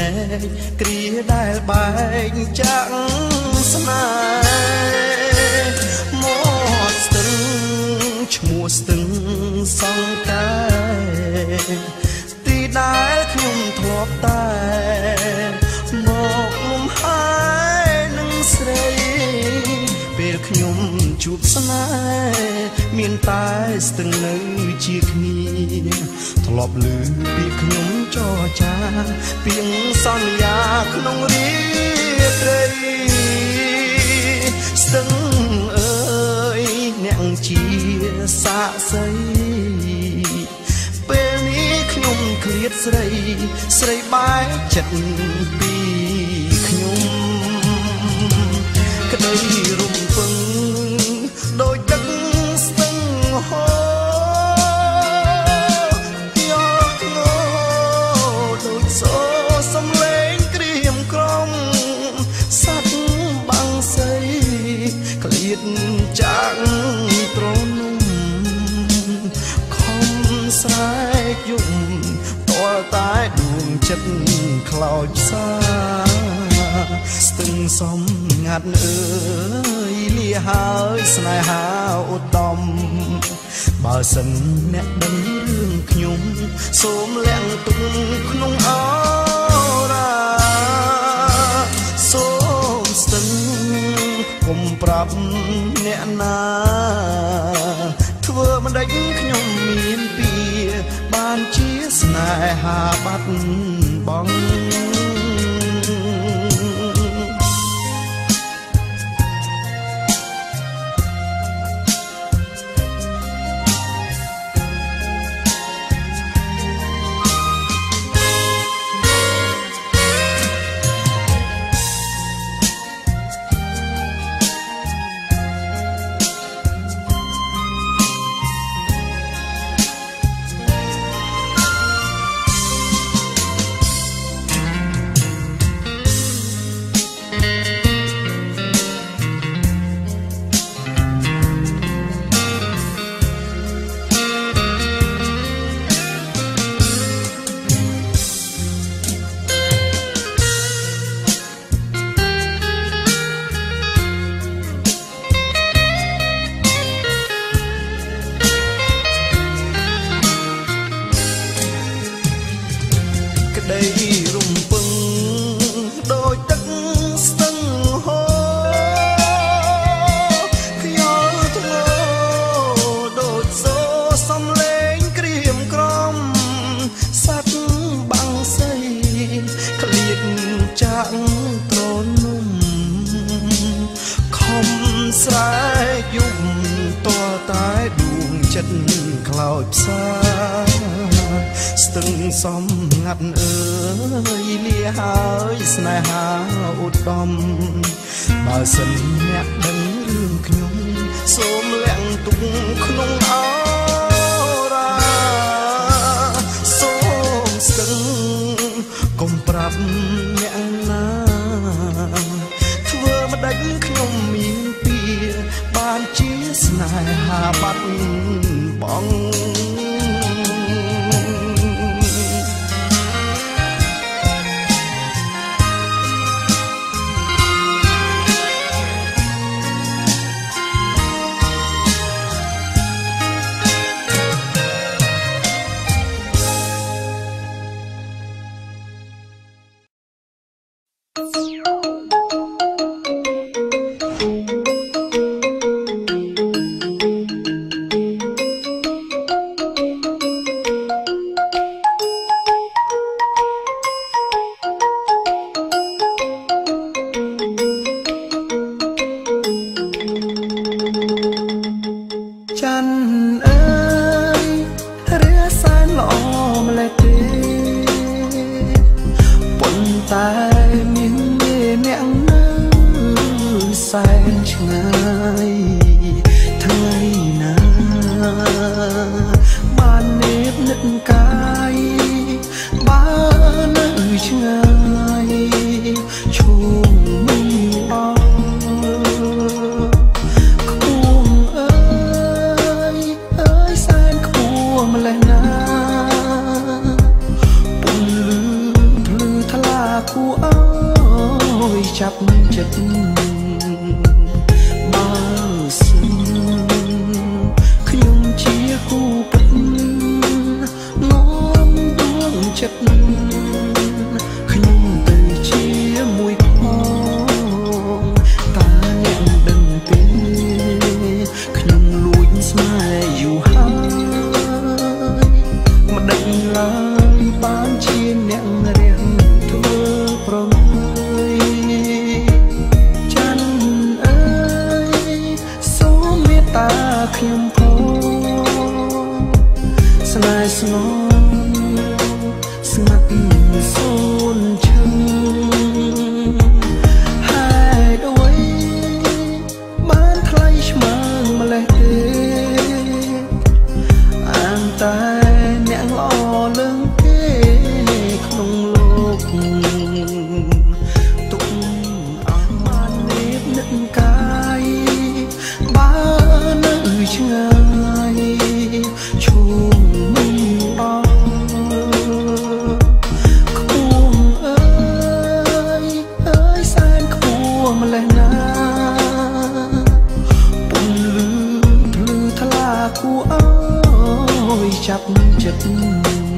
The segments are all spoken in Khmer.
នែកគ្រាដែលបែកចាក់ស្នេហ៍មកស្ទឹងឈ្មោះស្ទឹងសង្កែទីដែលខ្ញុំធ្លាប់តែមកលំហើយនឹងស្រីពេលខ្ញុំជួបស្នេហ៍មានតែស្ទឹងនៅជាគ្នា ធ្លាប់ឮពីខ្ញុំចរចាពីងសន្យាក្នុងរាត្រីស្ទឹងអើយអ្នកជាសាកសីពេលនេះខ្ញុំឃ្លាតស្រី ស្រីបែកចិត្តពីខ្ញុំក្តី ចិត្តខ្លោចផ្សាស្ទឹងសំងាត់អើយលាហើយស្នេហាឧត្តមបើសិនអ្នកដឹងរឿងខ្ញុំសូមលាក់ទុកក្នុងអរ៉ាសូមស្ទឹងគុំប្រាប់អ្នកណាធ្វើមិនដេចខ្ញុំមានពីបានជា ស្នេហាបាត់បង់ ស្ទឹងសំងាត់អើយលាហើយស្នេហាឧត្តមបើសិនអ្នកដឹងរឿងខ្ញុំសូមលាក់ទុកក្នុងអរ៉ាសូមស្ទឹងកុំប្រាប់អ្នកណាធ្វើមិនដេចខ្ញុំមានពីបានជាស្នេហាបាត់បង់ ប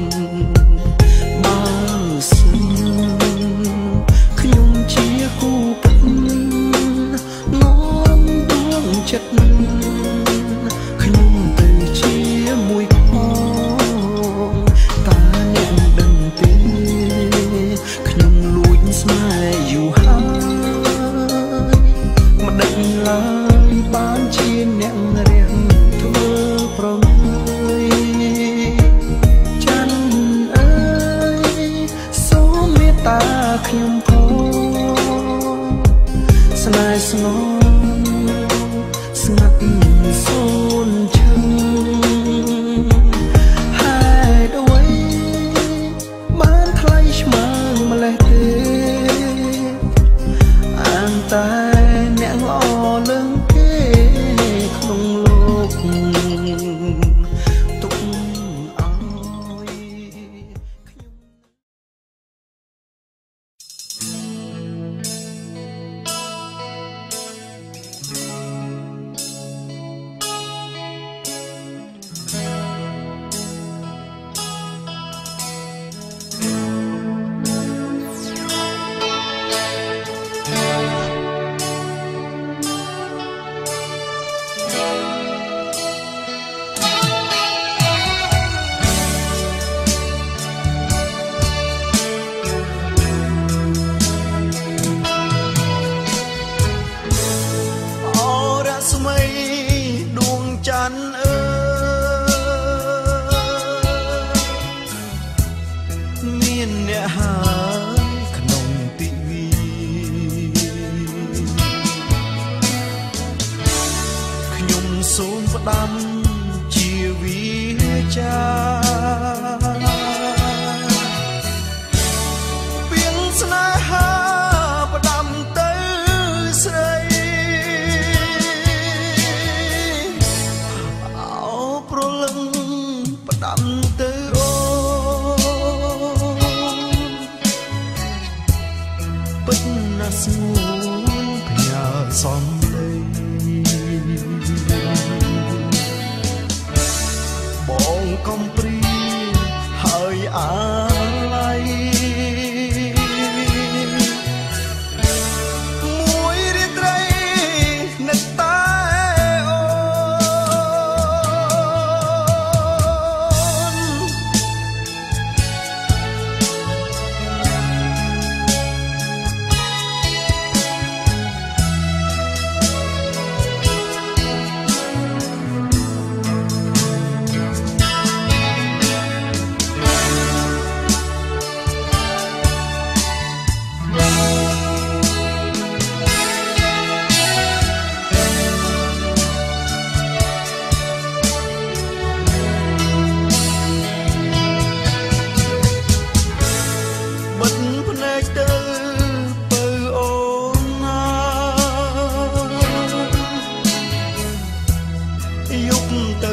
juntas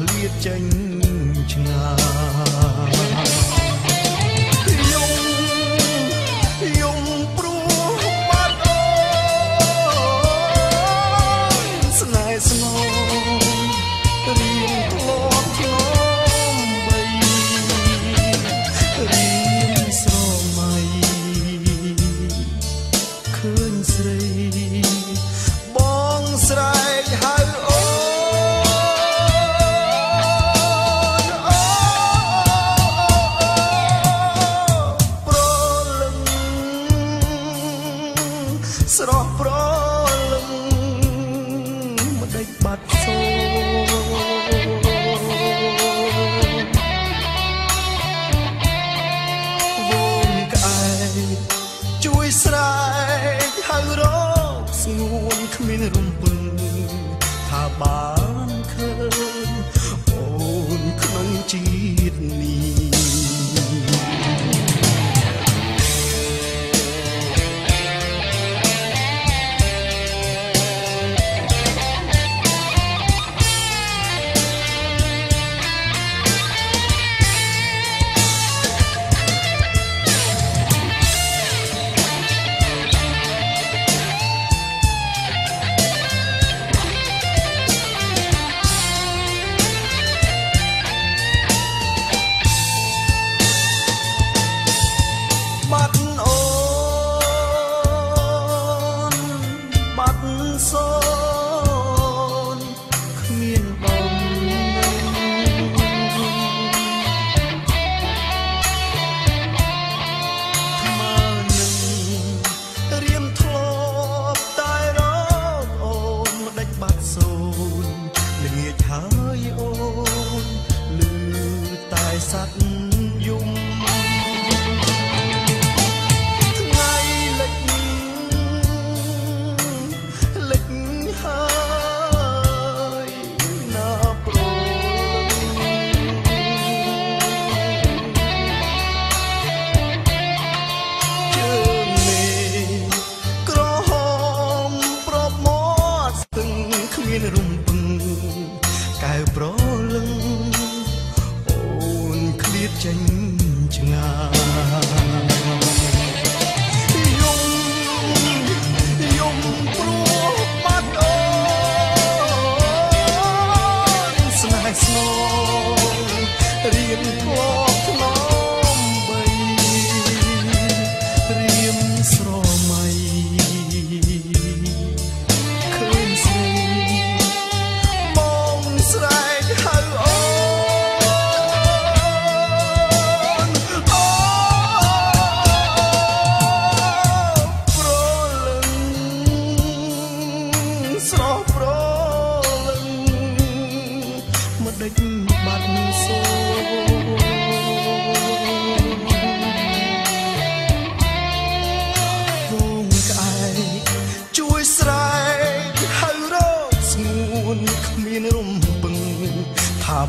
ក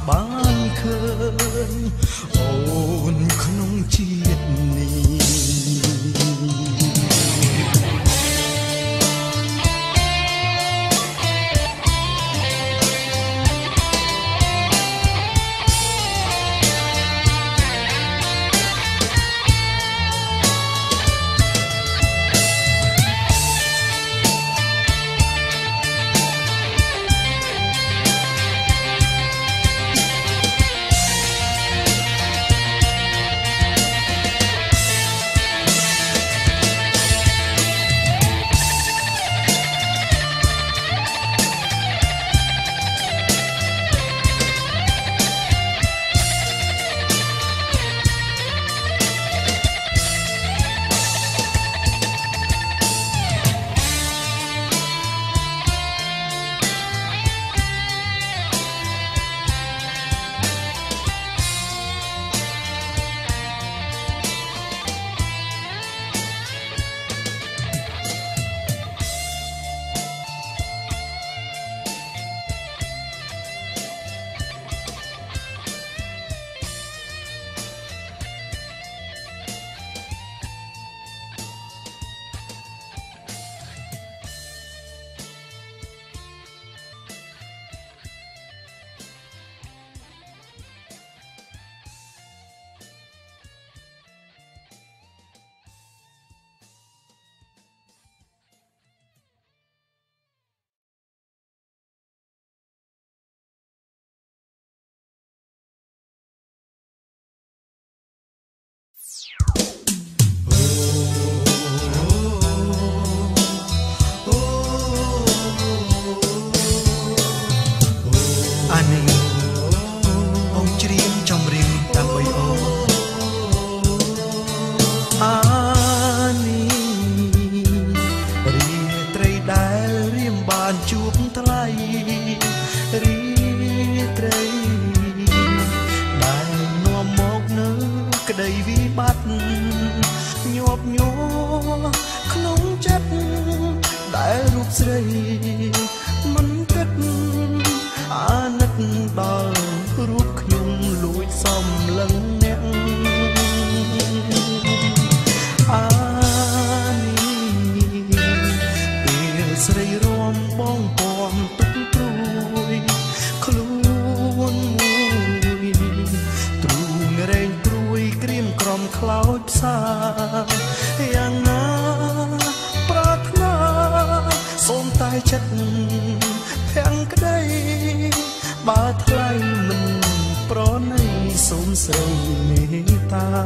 满坑。 ត្រីបាននាំមកនៅក្តីវិបត្តិញាប់ញ័រក្នុងចិត្តដែលរូបស្រី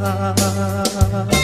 า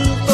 ស្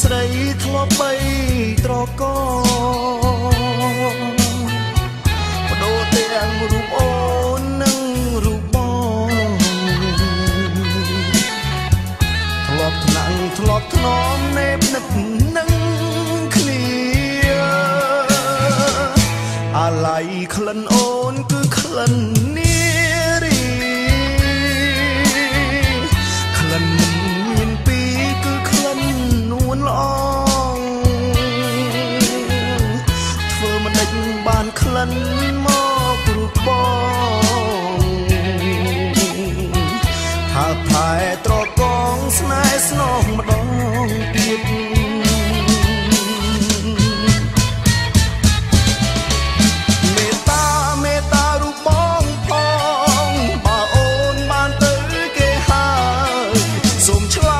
ស្រីធ្លាប់បីត្រក សូមឆ្ល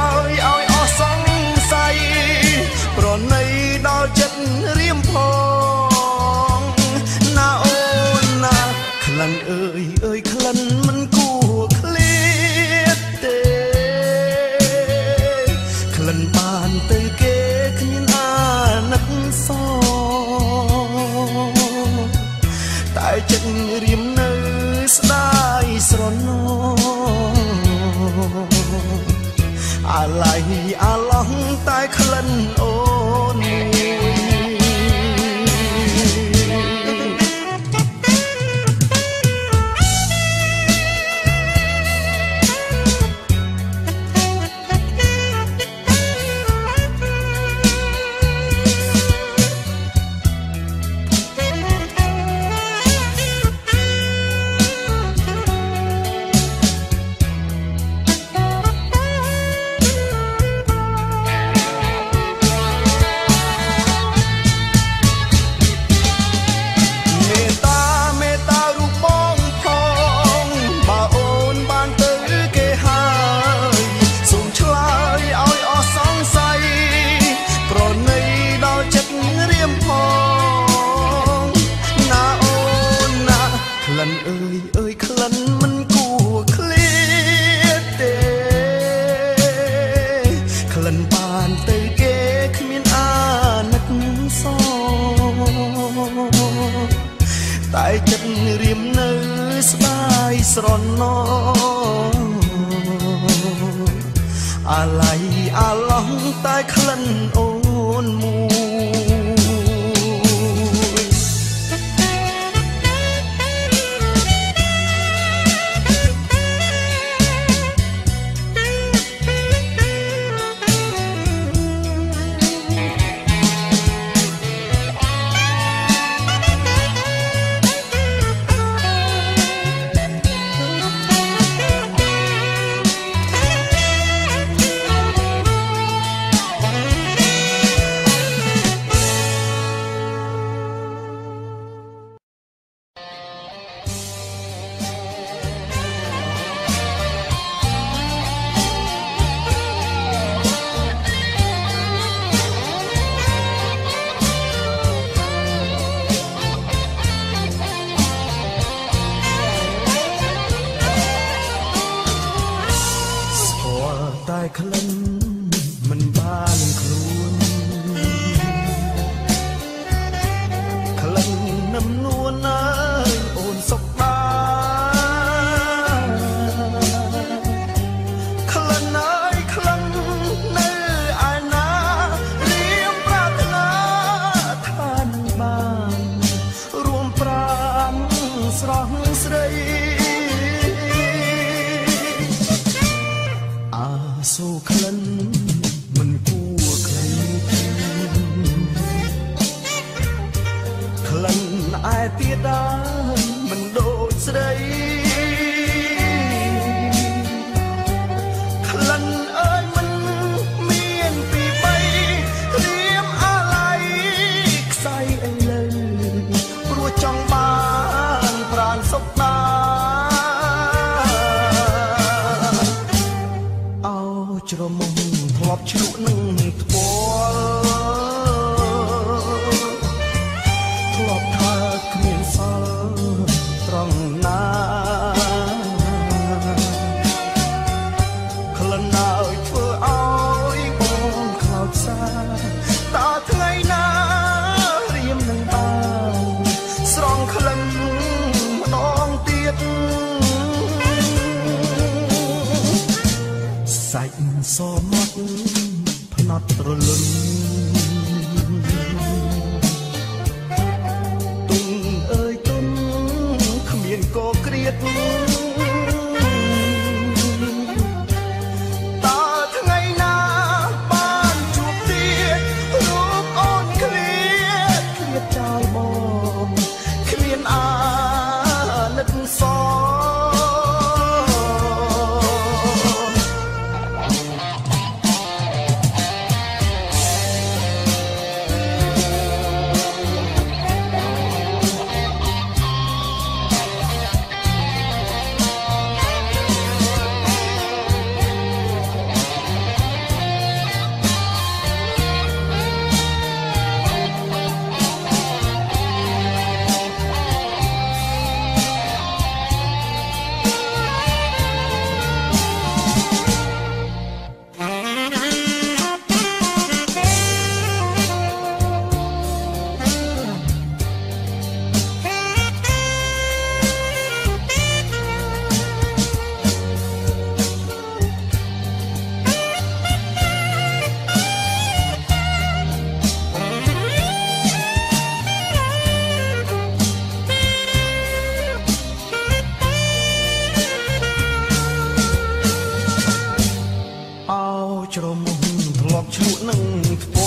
ជ្រមុំធ្លាប់ឈ្លក់នឹងថ្ព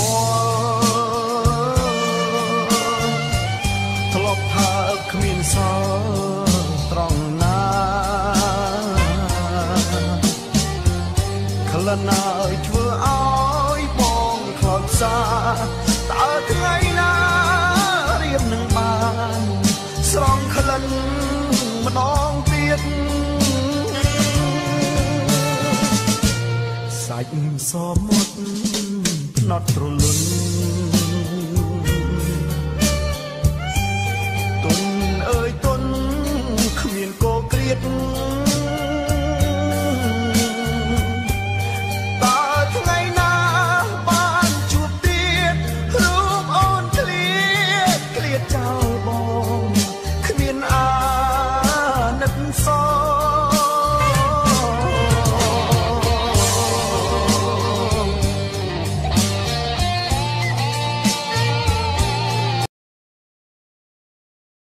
មុទ្រផ្នត់ទ្រលុនទុនអើយទុនគ្មានកោក្រៀត